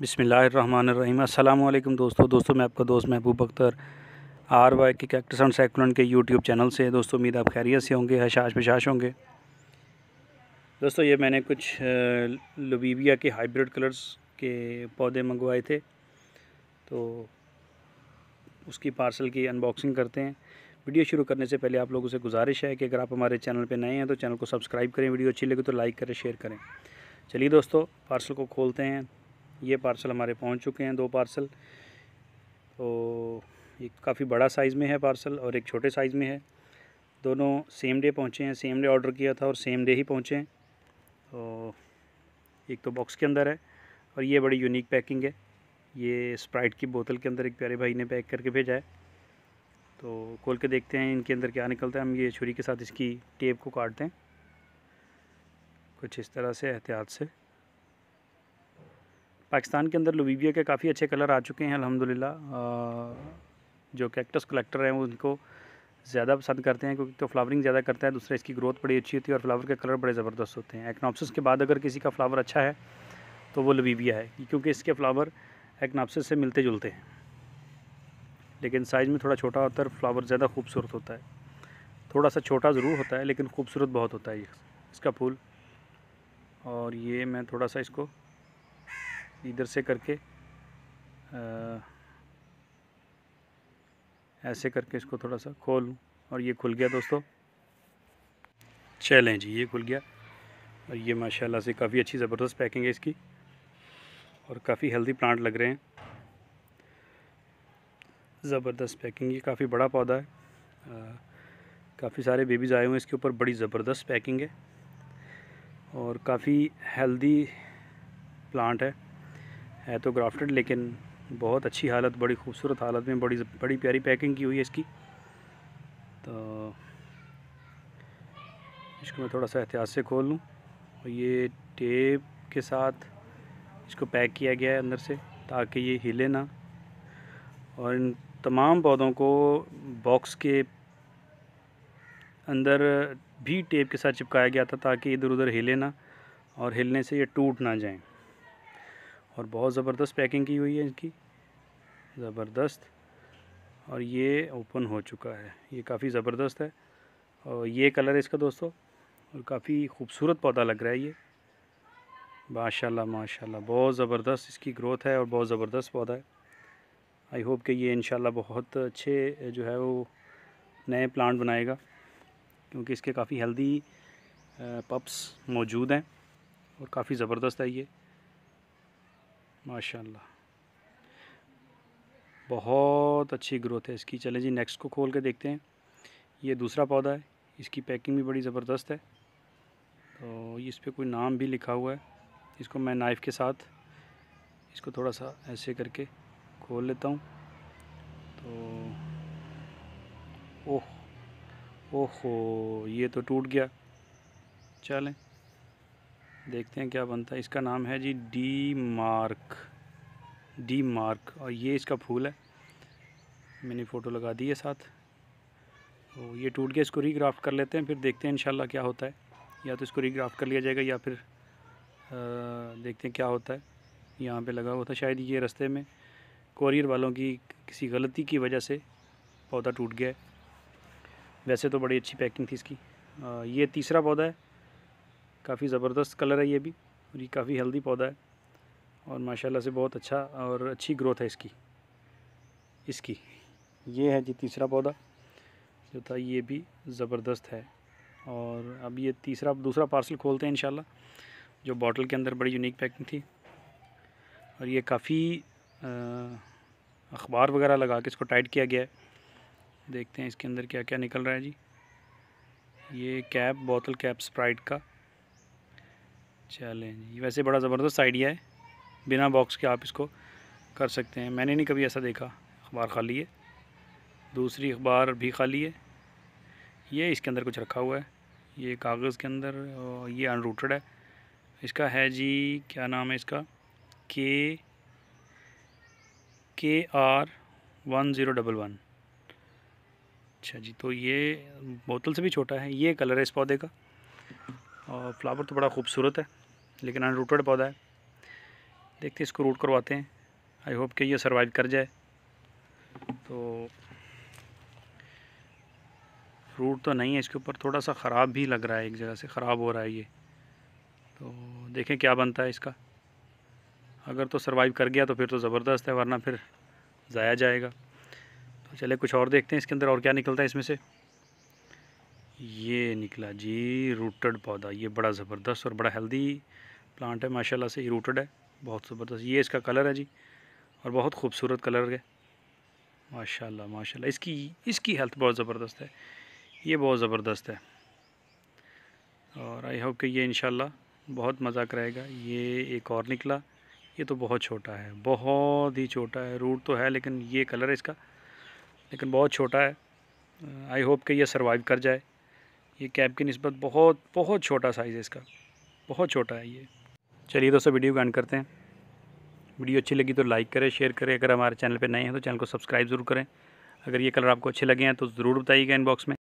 बिसमीम अल्लाम दोस्तों दोस्तों, मैं आपका दोस्त Mahboob Akhtar R Y K cactus and cyclone के यूट्यूब चैनल से। दोस्तों, उम्मीद आप खैरियत से होंगे हशाश बशाश होंगे। दोस्तों, ये मैंने कुछ लुबीबिया के हाइब्रिड कलर्स के पौधे मंगवाए थे। तो उसकी पार्सल की अनबॉक्सिंग करते हैं। वीडियो शुरू करने से पहले आप लोगों से गुजारिश है कि अगर आप हमारे चैनल पर नए हैं तो चैनल को सब्सक्राइब करें, वीडियो अच्छी लगे तो लाइक करें शेयर करें। चलिए दोस्तों पार्सल को खोलते हैं। ये पार्सल हमारे पहुँच चुके हैं, दो पार्सल तो एक काफ़ी बड़ा साइज़ में है पार्सल और एक छोटे साइज़ में है। दोनों सेम डे पहुँचे हैं सेम डे ऑर्डर किया था और सेम डे ही पहुँचे हैं। तो एक तो बॉक्स के अंदर है और ये बड़ी यूनिक पैकिंग है। ये स्प्राइट की बोतल के अंदर एक प्यारे भाई ने पैक करके भेजा है। तो खोल के देखते हैं, इनके अंदर क्या निकलता है। हम ये छुरी के साथ इसकी टेप को काटते हैं। कुछ इस तरह से एहतियात से। पाकिस्तान के अंदर लुबीबिया के काफ़ी अच्छे कलर आ चुके हैं, अल्हम्दुलिल्लाह। जो कैक्टस कलेक्टर हैं उनको ज़्यादा पसंद करते हैं, क्योंकि तो फ्लावरिंग ज़्यादा करता है, दूसरा इसकी ग्रोथ बड़ी अच्छी होती है और फ्लावर के कलर बड़े ज़बरदस्त होते हैं। एक्नॉप्सिस के बाद अगर किसी का फ्लावर अच्छा है तो वो लबीबिया है, क्योंकि इसके फ्लावर एक्नॉप्सिस से मिलते जुलते हैं। लेकिन साइज़ में थोड़ा छोटा होता है फ्लावर ज़्यादा खूबसूरत होता है। थोड़ा सा छोटा ज़रूर होता है, लेकिन खूबसूरत बहुत होता है इसका फूल। और ये मैं थोड़ा सा इसको इधर से करके आ, ऐसे करके इसको थोड़ा सा खोल और ये खुल गया दोस्तों। चलें जी ये खुल गया। और ये माशाल्लाह से काफ़ी अच्छी ज़बरदस्त पैकिंग है इसकी। और काफ़ी हेल्दी प्लांट लग रहे हैं। ज़बरदस्त पैकिंग ये काफ़ी बड़ा पौधा है। काफ़ी सारे बेबीज़ आए हुए हैं इसके ऊपर। बड़ी ज़बरदस्त पैकिंग है। और काफ़ी हेल्दी प्लांट है। है तो ग्राफ्टेड, लेकिन बहुत अच्छी हालत, बड़ी खूबसूरत हालत में बड़ी बड़ी प्यारी पैकिंग की हुई है इसकी। तो इसको मैं थोड़ा सा एहतियात से खोल लूँ। और ये टेप के साथ इसको पैक किया गया है अंदर से, ताकि ये हिले ना। और इन तमाम पौधों को बॉक्स के अंदर भी टेप के साथ चिपकाया गया था, ताकि इधर उधर हिले ना और हिलने से ये टूट ना जाएँ। और बहुत ज़बरदस्त पैकिंग की हुई है इसकी ज़बरदस्त। और ये ओपन हो चुका है। ये काफ़ी ज़बरदस्त है। और ये कलर है इसका दोस्तों, और काफ़ी खूबसूरत पौधा लग रहा है ये। माशाल्लाह माशाल्लाह, बहुत ज़बरदस्त इसकी ग्रोथ है और बहुत ज़बरदस्त पौधा है। आई होप कि ये इन बहुत अच्छे, जो है वो नए प्लांट बनाएगा, क्योंकि इसके काफ़ी हेल्दी पप्स मौजूद हैं और काफ़ी ज़बरदस्त है ये। माशाल्लाह। बहुत अच्छी ग्रोथ है इसकी। चलें जी नेक्स्ट को खोल के देखते हैं। ये दूसरा पौधा है। इसकी पैकिंग भी बड़ी ज़बरदस्त है। तो इस पर कोई नाम भी लिखा हुआ है। इसको मैं नाइफ़ के साथ इसको थोड़ा सा ऐसे करके खोल लेता हूँ। तो ओह, ओहो, ये तो टूट गया। चलें। देखते हैं क्या बनता है। इसका नाम है G D mark D mark. और ये इसका फूल है। मैंने फ़ोटो लगा दी है साथ। तो ये टूट गया इसको रीग्राफ्ट कर लेते हैं फिर देखते हैं इंशाल्लाह क्या होता है। या तो इसको रीग्राफ्ट कर लिया जाएगा या फिर आ, देखते हैं क्या होता है। यहाँ पे लगा हुआ था शायद ये रास्ते में। कोरियर वालों की किसी गलती की वजह से पौधा टूट गया है। वैसे तो बड़ी अच्छी पैकिंग थी इसकी। आ, ये तीसरा पौधा है। काफ़ी ज़बरदस्त कलर है ये भी और ये काफ़ी हेल्दी पौधा है। और माशाल्लाह से बहुत अच्छा और अच्छी ग्रोथ है इसकी इसकी। ये है जी तीसरा पौधा जो था, ये भी ज़बरदस्त है। और अब ये तीसरा, दूसरा पार्सल खोलते हैं इंशाल्लाह, जो बॉटल के अंदर बड़ी यूनिक पैकिंग थी। और ये काफ़ी अखबार वगैरह लगा के इसको टाइट किया गया है। देखते हैं इसके अंदर क्या क्या निकल रहा है जी। ये कैप बोतल कैप स्प्राइट का। चलें जी वैसे बड़ा ज़बरदस्त आइडिया है। बिना बॉक्स के आप इसको कर सकते हैं। मैंने नहीं कभी ऐसा देखा। अखबार खाली है। दूसरी अखबार भी खाली है। ये इसके अंदर कुछ रखा हुआ है। ये कागज़ के अंदर और ये अनरूटेड है। इसका है जी, क्या नाम है इसका? K K R one zero double one अच्छा जी तो ये बोतल से भी छोटा है। ये कलर है इस पौधे का। और फ्लावर तो बड़ा खूबसूरत है, लेकिन अनरूटेड पौधा है। देखते इसको रूट करवाते हैं। आई होप कि ये सर्वाइव कर जाए। तो रूट तो नहीं है इसके ऊपर थोड़ा सा ख़राब भी लग रहा है, एक जगह से ख़राब हो रहा है ये। तो देखें क्या बनता है इसका। अगर तो सर्वाइव कर गया तो फिर तो ज़बरदस्त है, वरना फिर ज़ाया जाएगा। तो चले कुछ और देखते हैं इसके अंदर और क्या निकलता है इसमें से। ये निकला जी रूटेड पौधा, ये बड़ा ज़बरदस्त और बड़ा हेल्दी प्लांट है, माशाल्लाह से ये रूटेड है, बहुत ज़बरदस्त। ये इसका कलर है जी, और बहुत खूबसूरत कलर है। माशाल्लाह माशाल्लाह, इसकी इसकी हेल्थ बहुत ज़बरदस्त है, ये बहुत ज़बरदस्त है। और आई होप कि ये इन बहुत मज़ाक रहेगा ये एक और निकला, ये तो बहुत छोटा है, बहुत ही छोटा है रूट तो है, लेकिन ये कलर है इसका, लेकिन बहुत छोटा है। आई होप कि ये सर्वाइव कर जाए। ये कैब की नस्बत बहुत बहुत छोटा साइज़ है इसका। बहुत छोटा है ये। चलिए दोस्तों वीडियो को एंड करते हैं। वीडियो अच्छी लगी तो लाइक करें शेयर करें। अगर हमारे चैनल पर नए हैं तो चैनल को सब्सक्राइब ज़रूर करें। अगर ये कलर आपको अच्छे लगे हैं तो ज़रूर बताइएगा इनबॉक्स में।